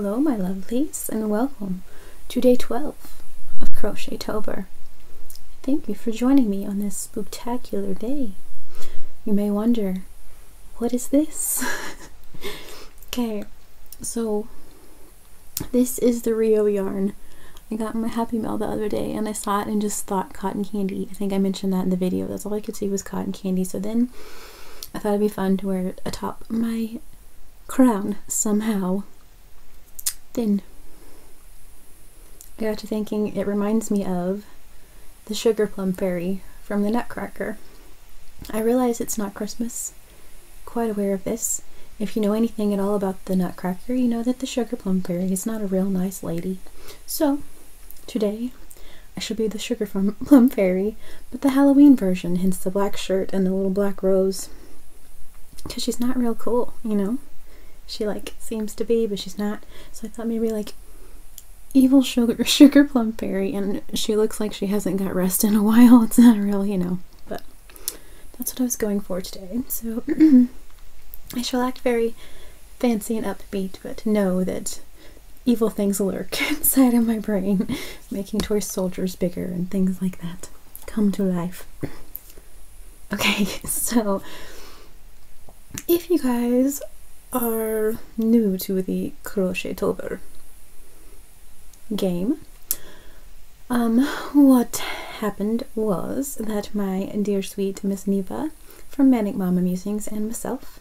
Hello, my lovelies, and welcome to day 12 of Crochet-tober. Thank you for joining me on this spectacular day. You may wonder, what is this? okay, so this is the Rio yarn. I got my Happy Mail the other day and I saw it and just thought cotton candy. I think I mentioned that in the video. That's all I could see was cotton candy. So then I thought it'd be fun to wear it atop my crown somehow. Then I got to thinking it reminds me of the Sugar Plum Fairy from the Nutcracker. I realize it's not Christmas. Quite aware of this. If you know anything at all about the Nutcracker, you know that the Sugar Plum Fairy is not a real nice lady. So, today, I shall be the Sugar Plum Fairy, but the Halloween version, hence the black shirt and the little black rose. Because she's not real cool, you know? She, like, seems to be, but she's not. So I thought maybe, like, evil sugar, sugar plum fairy, and she looks like she hasn't got rest in a while. It's not real, you know, but that's what I was going for today. So I shall act very fancy and upbeat, but know that evil things lurk inside of my brain, making toy soldiers bigger and things like that come to life. Okay, so if you guys are new to the Crochet-tober game, um, what happened was that my dear sweet Miss Neva from Manic Mama Musings and myself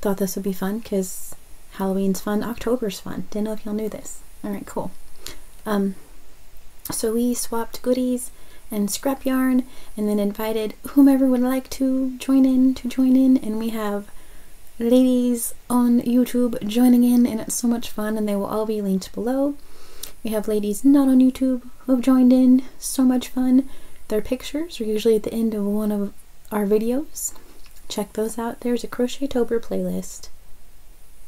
thought this would be fun because Halloween's fun, October's fun. Didn't know if y'all knew this. Alright, cool. Um, so we swapped goodies and scrap yarn and then invited whomever would like to join in to join in and we have ladies on YouTube joining in and it's so much fun and they will all be linked below. We have ladies not on YouTube who have joined in, so much fun. Their pictures are usually at the end of one of our videos. Check those out. There's a Crochet-tober playlist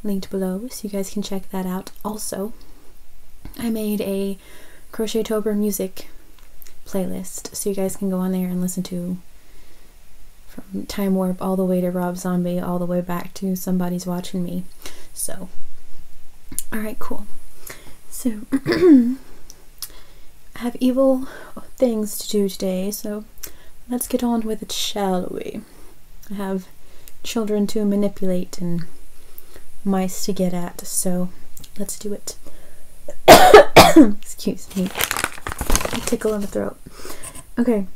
linked below so you guys can check that out also. I made a Crochet-tober music playlist so you guys can go on there and listen to from Time Warp all the way to Rob Zombie, all the way back to Somebody's Watching Me. So, alright, cool. So, I have evil things to do today, so let's get on with it, shall we? I have children to manipulate and mice to get at, so let's do it. Excuse me. tickle in the throat. Okay,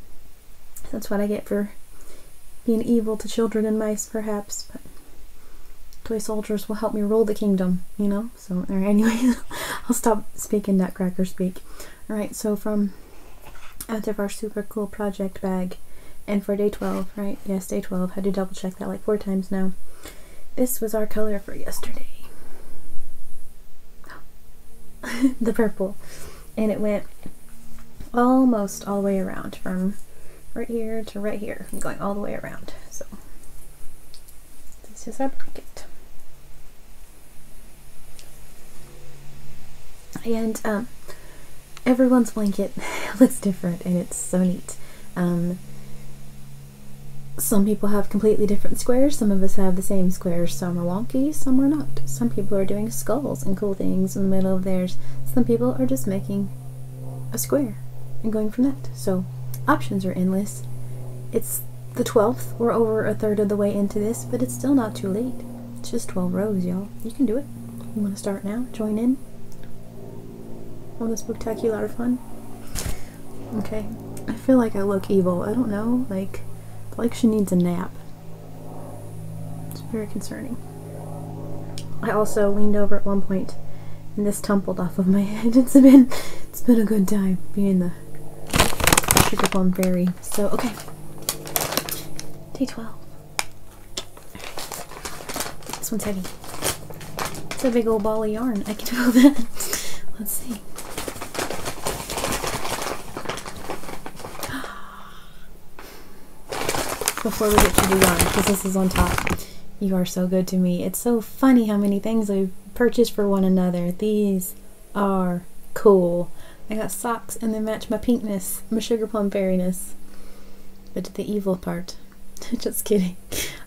that's what I get for being evil to children and mice, perhaps, but toy soldiers will help me rule the kingdom, you know? So, anyway, I'll stop speaking Nutcracker speak. Alright, so from out of our super cool project bag, and for day 12, right? Yes, day 12. Had to double check that like four times now. This was our color for yesterday. the purple. And it went almost all the way around from right here to right here, I'm going all the way around. So this is our blanket. And um, everyone's blanket looks different and it's so neat. Um, some people have completely different squares, some of us have the same squares, some are wonky, some are not. Some people are doing skulls and cool things in the middle of theirs. Some people are just making a square and going from that. So options are endless. It's the 12th, we're over a third of the way into this, but it's still not too late. It's just 12 rows, y'all. You can do it. You want to start now? Join in? On the spectacular fun? Okay. I feel like I look evil. I don't know. Like, like she needs a nap. It's very concerning. I also leaned over at one point and this tumbled off of my head. It's been it's been a good time being the sugar plum fairy. So okay. Day 12. This one's heavy. It's a big old ball of yarn. I can feel that. Let's see. Before we get to the yarn, because this is on top. You are so good to me. It's so funny how many things we've purchased for one another. These are cool. I got socks and they match my pinkness, my sugar plum fairiness. But the evil part. Just kidding.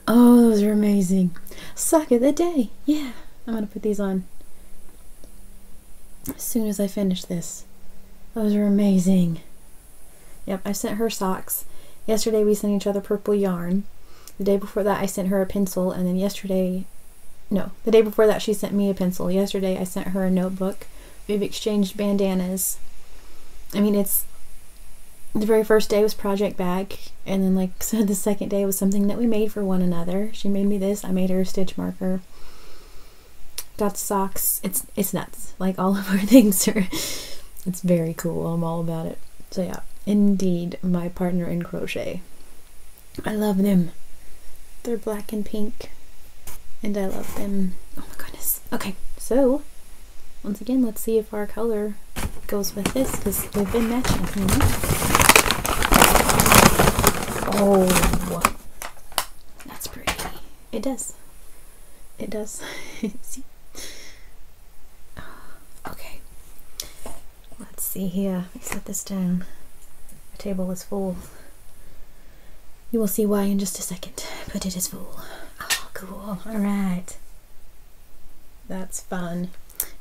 Oh, those are amazing. Sock of the day. Yeah. I'm gonna put these on as soon as I finish this. Those are amazing. Yep, I sent her socks. Yesterday we sent each other purple yarn. The day before that I sent her a pencil and then yesterday no, the day before that she sent me a pencil. Yesterday I sent her a notebook. We've exchanged bandanas. I mean it's the very first day was project bag and then like so the second day was something that we made for one another. She made me this, I made her a stitch marker. Got socks. It's it's nuts. Like all of our things are it's very cool. I'm all about it. So yeah, indeed my partner in crochet. I love them. They're black and pink. And I love them. Oh my goodness. Okay, so once again, let's see if our color goes with this because they've been matching. Oh, that's pretty. It does. It does. see? Ah, okay. Let's see here. Set this down. The table is full. You will see why in just a second, but it is full. Oh, cool. Alright. That's fun.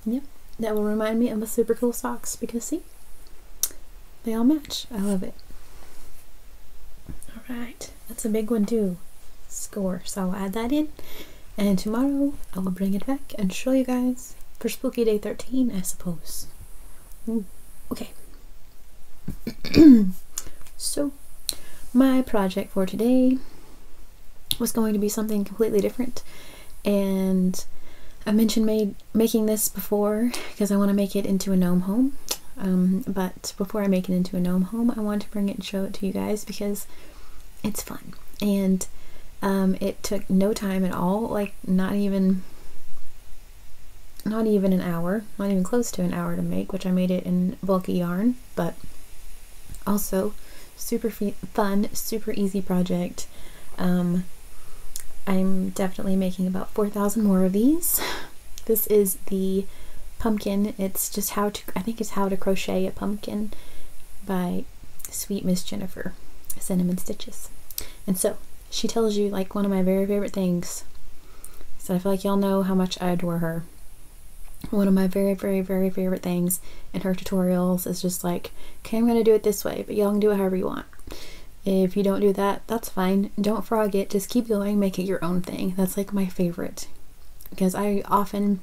Yep, that will remind me of the super cool socks because see, they all match. I love it. Alright, that's a big one too. Score. So I'll add that in. And tomorrow I will bring it back and show you guys for Spooky Day 13, I suppose. Ooh, okay. so, my project for today was going to be something completely different. And I mentioned made, making this before because I want to make it into a gnome home. Um, but before I make it into a gnome home, I want to bring it and show it to you guys because it's fun. And um, it took no time at all, like not even not even an hour, not even close to an hour to make, which I made it in bulky yarn, but also super fun, super easy project. Um, I'm definitely making about 4,000 more of these. This is the pumpkin. It's just how to, I think it's how to crochet a pumpkin by Sweet Miss Jennifer, Cinnamon Stitches. And so, she tells you like one of my very favorite things. So I feel like y'all know how much I adore her. One of my very, very, very favorite things in her tutorials is just like, okay, I'm going to do it this way, but y'all can do it however you want. If you don't do that, that's fine. Don't frog it. Just keep going. Make it your own thing. That's like my favorite. Because I often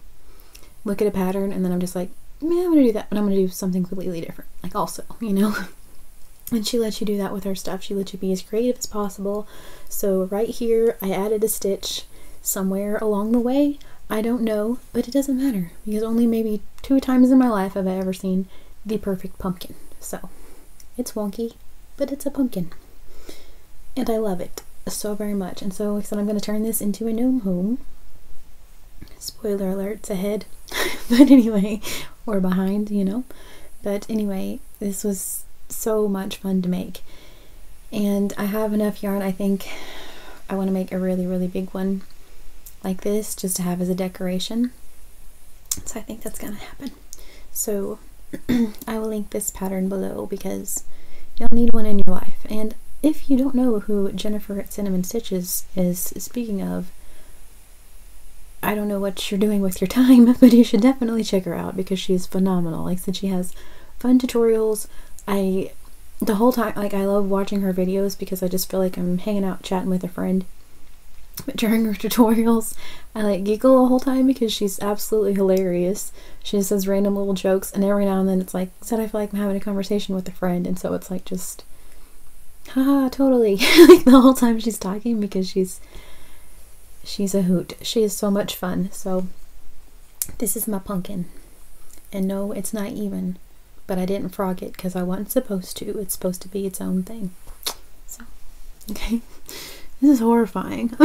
look at a pattern and then I'm just like, man, I'm to do that, but I'm to do something completely different. Like also, you know? and she lets you do that with her stuff. She lets you be as creative as possible. So right here, I added a stitch somewhere along the way. I don't know, but it doesn't matter because only maybe two times in my life have I ever seen the perfect pumpkin. So it's wonky, but it's a pumpkin and I love it so very much. And so, like I said, I'm going to turn this into a gnome home. Spoiler alerts ahead, but anyway, or behind, you know. But anyway, this was so much fun to make. And I have enough yarn, I think I want to make a really, really big one like this just to have as a decoration. So I think that's going to happen. So I will link this pattern below because you'll need one in your life. And if you don't know who Jennifer at Cinnamon Stitches is speaking of, I don't know what you're doing with your time, but you should definitely check her out because she's phenomenal. Like said, she has fun tutorials. I, the whole time, like I love watching her videos because I just feel like I'm hanging out chatting with a friend. But during her tutorials, I like giggle the whole time because she's absolutely hilarious. She just says random little jokes, and every now and then it's like, said I feel like I'm having a conversation with a friend, and so it's like just haha, totally. like the whole time she's talking because she's she's a hoot. She is so much fun. So this is my pumpkin. And no, it's not even, but I didn't frog it because I wasn't supposed to. It's supposed to be its own thing. So, okay. This is horrifying.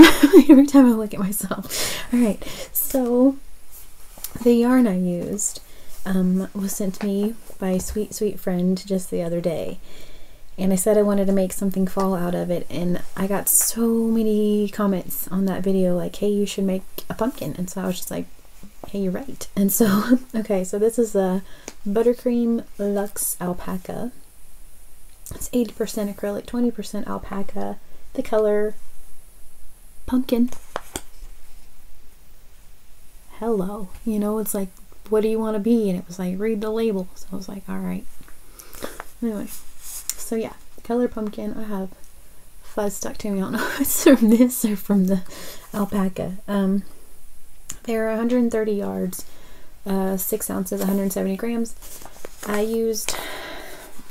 Every time I look at myself. Alright, so the yarn I used um, was sent to me by sweet, sweet friend just the other day and I said I wanted to make something fall out of it and I got so many comments on that video like hey you should make a pumpkin and so I was just like hey you're right and so okay so this is a buttercream luxe alpaca it's 80% acrylic 20% alpaca the color pumpkin hello. You know, it's like, what do you want to be? And it was like, read the label. So I was like, all right. Anyway, so yeah, color pumpkin. I have fuzz stuck to me. I don't know if it's from this or from the alpaca. Um, they're 130 yards, uh, 6 ounces, 170 grams. I used,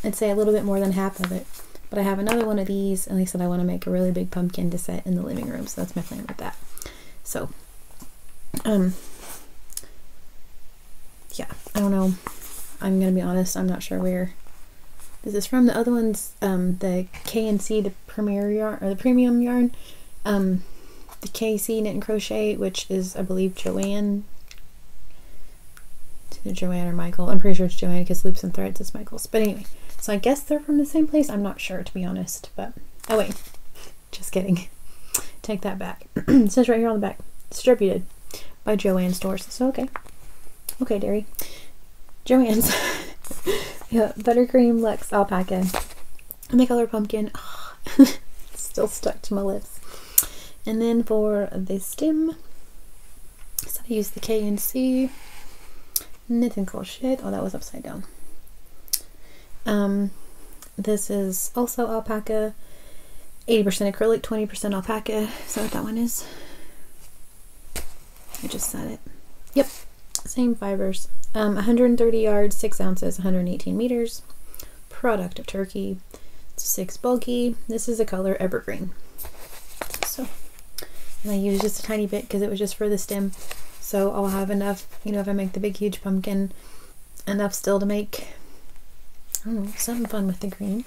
I'd say a little bit more than half of it. But I have another one of these, and I said, I want to make a really big pumpkin to set in the living room. So that's my plan with that. So, um, yeah, I don't know. I'm gonna be honest. I'm not sure where this is from. The other one's um, the K&C, the premier yarn or the premium yarn. Um, the KC Knit and Crochet, which is I believe Joann. Joann or Michael. I'm pretty sure it's Joann because Loops and Threads is Michael's. But anyway, so I guess they're from the same place. I'm not sure to be honest. But oh wait, just kidding. Take that back. it says right here on the back, distributed by Joann stores. So okay, okay, Dairy. Joann's. yeah, buttercream Luxe alpaca. And the color pumpkin. Oh, still stuck to my lips. And then for the stem, so I use the K&C knit and crochet. Oh, that was upside down. Um, this is also alpaca, 80% acrylic, 20% alpaca. Is that what that one is? I just said it. Yep, same fibers. Um, 130 yards, 6 ounces, 118 meters. Product of Turkey. It's 6 bulky. This is the color Evergreen. So, and I used just a tiny bit because it was just for the stem. So I'll have enough, you know, if I make the big huge pumpkin, enough still to make, I don't know, something fun with the green.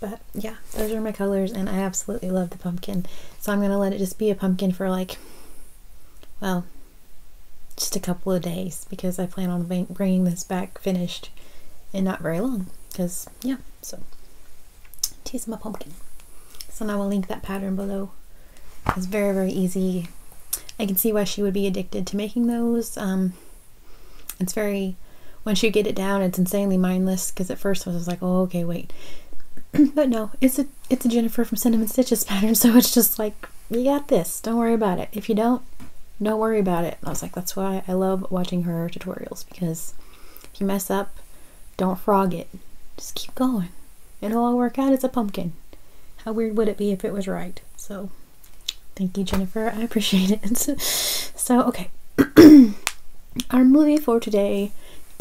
But yeah, those are my colors and I absolutely love the pumpkin. So I'm going to let it just be a pumpkin for like, well, just a couple of days because I plan on bringing this back finished in not very long. Because, yeah, so tease my pumpkin. So now I'll link that pattern below. It's very, very easy. I can see why she would be addicted to making those. Um, it's very, once you get it down, it's insanely mindless because at first I was like, oh, okay, wait. but no, it's a it's a Jennifer from Cinnamon Stitches pattern, so it's just like, you got this. Don't worry about it. If you don't, don't worry about it. I was like, that's why I love watching her tutorials because if you mess up, don't frog it. Just keep going. It'll all work out. It's a pumpkin. How weird would it be if it was right? So, thank you, Jennifer. I appreciate it. so, okay. Our movie for today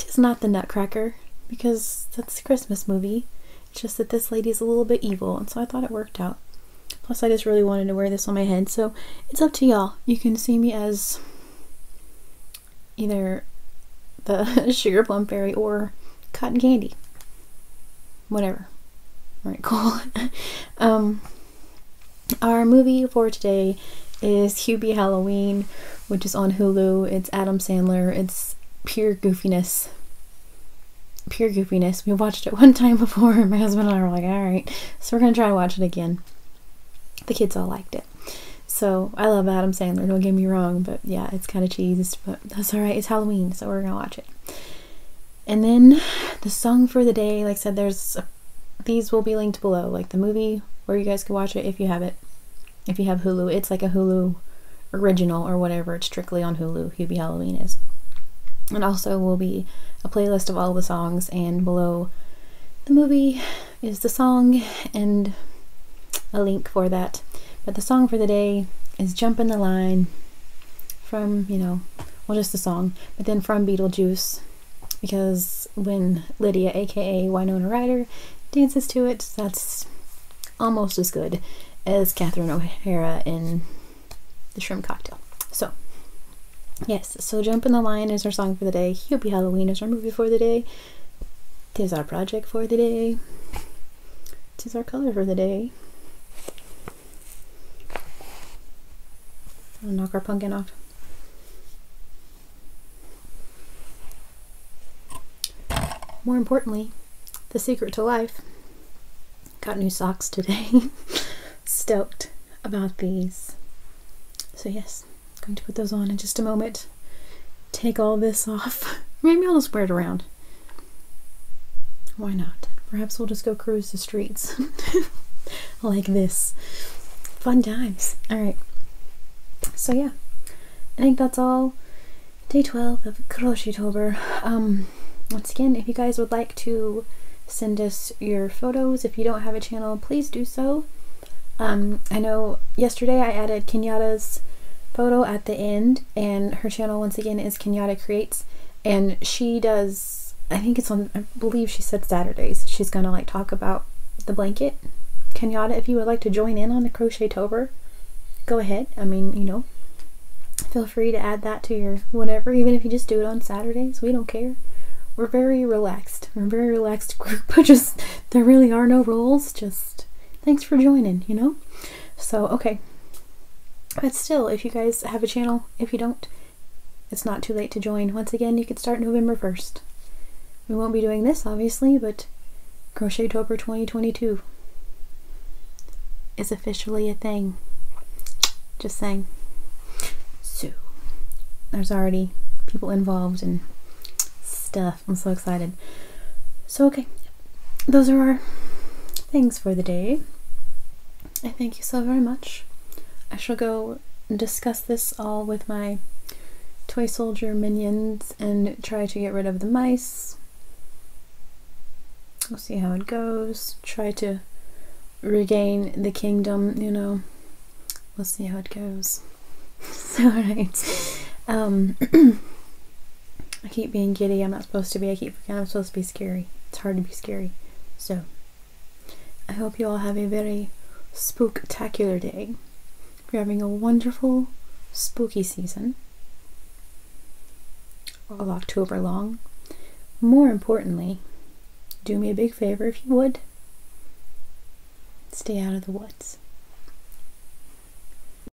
is not the Nutcracker because that's a Christmas movie. It's just that this lady's a little bit evil, and so I thought it worked out. Plus, I just really wanted to wear this on my head, so it's up to y'all. You can see me as either the sugar plum fairy or cotton candy. Whatever. Alright, cool. um, our movie for today is Hubie Halloween, which is on Hulu. It's Adam Sandler. It's pure goofiness. Pure goofiness. We watched it one time before, and my husband and I were like, alright, so we're gonna try to watch it again the kids all liked it. So I love Adam Sandler, don't get me wrong, but yeah, it's kind of cheesy, but that's alright. It's Halloween, so we're gonna watch it. And then the song for the day, like I said, there's a, these will be linked below, like the movie where you guys can watch it if you have it. If you have Hulu, it's like a Hulu original or whatever. It's strictly on Hulu. Hubie Halloween is. And also will be a playlist of all the songs, and below the movie is the song and a link for that. But the song for the day is Jump in the Line from, you know, well, just the song, but then from Beetlejuice because when Lydia, aka Winona Ryder, dances to it, that's almost as good as Catherine O'Hara in the Shrimp Cocktail. So, yes, so Jump in the Line is our song for the day. Hubie Halloween is our movie for the day. Tis our project for the day. Tis our color for the day. Knock our pumpkin off. More importantly, the secret to life. Got new socks today. Stoked about these. So yes, going to put those on in just a moment. Take all this off. Maybe I'll just wear it around. Why not? Perhaps we'll just go cruise the streets. like this. Fun times. Alright. So yeah, I think that's all. day 12 of Crochettober. Um, once again, if you guys would like to send us your photos, if you don't have a channel, please do so. Um, I know yesterday I added Kenyatta's photo at the end, and her channel once again is Kenyatta Creates, and she does. I think it's on. I believe she said Saturdays. She's gonna like talk about the blanket. Kenyatta, if you would like to join in on the Crochettober, go ahead. I mean, you know, feel free to add that to your whatever, even if you just do it on Saturdays. We don't care. We're very relaxed. We're a very relaxed group. But just there really are no rules. Just thanks for joining, you know? So, okay. But still, if you guys have a channel, if you don't, it's not too late to join. Once again, you can start November 1st. We won't be doing this, obviously, but Crochettober 2022 is officially a thing. Just saying. So, there's already people involved and stuff. I'm so excited. So, okay, those are our things for the day. I thank you so very much. I shall go discuss this all with my toy soldier minions and try to get rid of the mice. We'll see how it goes. Try to regain the kingdom, you know. We'll see how it goes. Alright. Um I keep being giddy. I'm not supposed to be. I keep forgetting I'm supposed to be scary. It's hard to be scary. So I hope you all have a very spooktacular day. You're having a wonderful spooky season of October long. More importantly, do me a big favor if you would. Stay out of the woods.